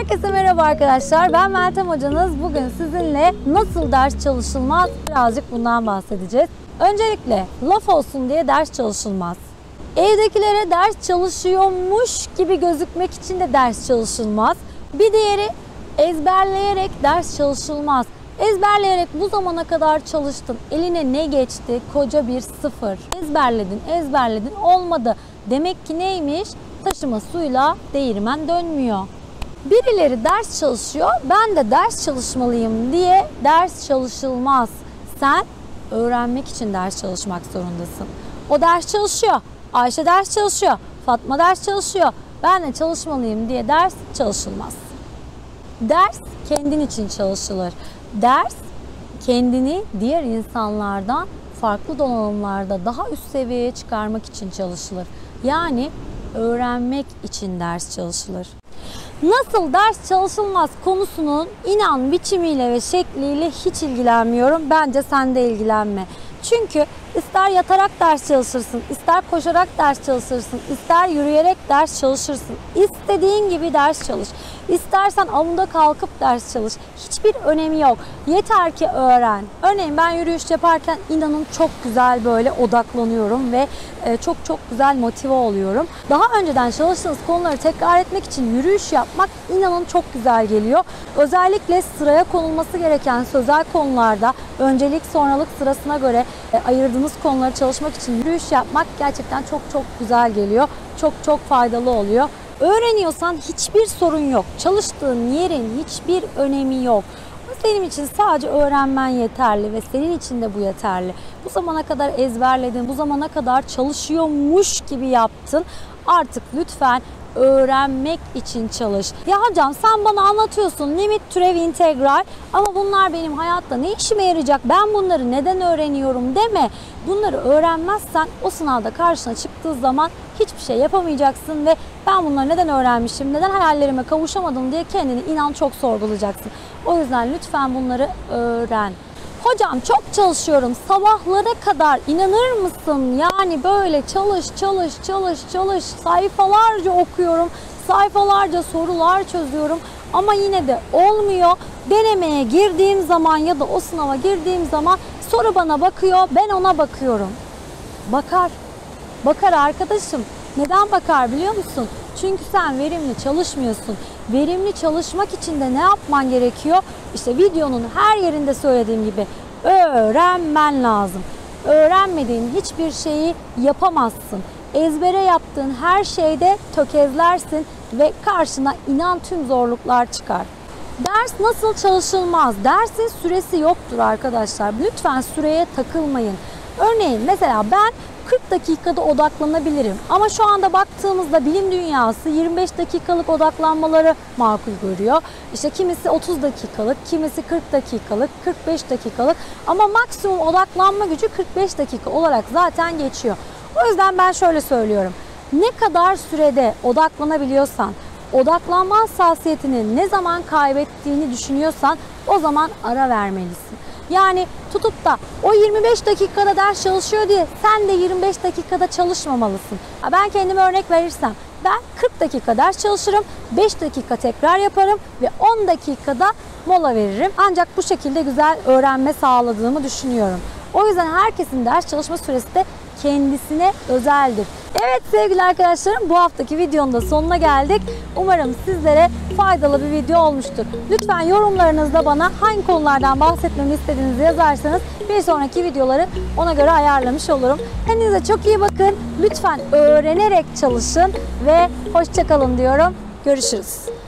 Herkese merhaba arkadaşlar. Ben Meltem hocanız. Bugün sizinle nasıl ders çalışılmaz birazcık bundan bahsedeceğiz. Öncelikle laf olsun diye ders çalışılmaz. Evdekilere ders çalışıyormuş gibi gözükmek için de ders çalışılmaz. Bir diğeri ezberleyerek ders çalışılmaz. Ezberleyerek bu zamana kadar çalıştın. Eline ne geçti? Koca bir sıfır. Ezberledin, ezberledin. Olmadı. Demek ki neymiş? Taşıma suyla değirmen dönmüyor. Birileri ders çalışıyor, ben de ders çalışmalıyım diye ders çalışılmaz. Sen öğrenmek için ders çalışmak zorundasın. O ders çalışıyor, Ayşe ders çalışıyor, Fatma ders çalışıyor. Ben de çalışmalıyım diye ders çalışılmaz. Ders kendin için çalışılır. Ders kendini diğer insanlardan farklı donanımlarda daha üst seviyeye çıkarmak için çalışılır. Yani öğrenmek için ders çalışılır. Nasıl ders çalışılmaz konusunun inan biçimiyle ve şekliyle hiç ilgilenmiyorum. Bence sen de ilgilenme. Çünkü ister yatarak ders çalışırsın, ister koşarak ders çalışırsın, ister yürüyerek ders çalışırsın. İstediğin gibi ders çalış. İstersen avunda kalkıp ders çalış. Hiçbir önemi yok. Yeter ki öğren. Örneğin ben yürüyüş yaparken inanın çok güzel böyle odaklanıyorum ve e, çok çok güzel motive oluyorum. Daha önceden çalıştığınız konuları tekrar etmek için yürüyüş yapmak inanın çok güzel geliyor. Özellikle sıraya konulması gereken sözel konularda öncelik sonralık sırasına göre e, ayırdığınız konuları çalışmak için yürüyüş yapmak gerçekten çok çok güzel geliyor. Çok çok faydalı oluyor. Öğreniyorsan hiçbir sorun yok. Çalıştığın yerin hiçbir önemi yok. Senin için sadece öğrenmen yeterli ve senin için de bu yeterli. Bu zamana kadar ezberledin, bu zamana kadar çalışıyormuş gibi yaptın. Artık lütfen öğrenmek için çalış. Ya hocam sen bana anlatıyorsun limit, türev, integral ama bunlar benim hayatta ne işime yarayacak? Ben bunları neden öğreniyorum deme. Bunları öğrenmezsen o sınavda karşına çıktığı zaman hiçbir şey yapamayacaksın ve ben bunları neden öğrenmişim, neden hayallerime kavuşamadım diye kendini inan çok sorgulayacaksın. O yüzden lütfen bunları öğren. Hocam çok çalışıyorum sabahlara kadar inanır mısın? Yani böyle çalış çalış çalış çalış sayfalarca okuyorum. Sayfalarca sorular çözüyorum ama yine de olmuyor. Denemeye girdiğim zaman ya da o sınava girdiğim zaman soru bana bakıyor ben ona bakıyorum. Bakar. Bakar arkadaşım. Neden bakar biliyor musun? Çünkü sen verimli çalışmıyorsun. Verimli çalışmak için de ne yapman gerekiyor? İşte videonun her yerinde söylediğim gibi öğrenmen lazım. Öğrenmediğin hiçbir şeyi yapamazsın. Ezbere yaptığın her şeyde tökezlersin ve karşına inan tüm zorluklar çıkar. Ders nasıl çalışılmaz? Dersin süresi yoktur arkadaşlar. Lütfen süreye takılmayın. Örneğin mesela ben 40 dakikada odaklanabilirim. Ama şu anda baktığımızda bilim dünyası 25 dakikalık odaklanmaları makul görüyor. İşte kimisi 30 dakikalık, kimisi 40 dakikalık, 45 dakikalık ama maksimum odaklanma gücü 45 dakika olarak zaten geçiyor. O yüzden ben şöyle söylüyorum. Ne kadar sürede odaklanabiliyorsan, odaklanma hassasiyetini ne zaman kaybettiğini düşünüyorsan o zaman ara vermelisin. Yani tutup da o 25 dakikada ders çalışıyor diye sen de 25 dakikada çalışmamalısın. Ben kendime örnek verirsem ben 40 dakika ders çalışırım, 5 dakika tekrar yaparım ve 10 dakikada mola veririm. Ancak bu şekilde güzel öğrenme sağladığımı düşünüyorum. O yüzden herkesin ders çalışma süresi de kendisine özeldir. Evet sevgili arkadaşlarım bu haftaki videonun da sonuna geldik. Umarım sizlere faydalı bir video olmuştur. Lütfen yorumlarınızda bana hangi konulardan bahsetmemi istediğinizi yazarsanız bir sonraki videoları ona göre ayarlamış olurum. Kendinize çok iyi bakın. Lütfen öğrenerek çalışın ve hoşçakalın diyorum. Görüşürüz.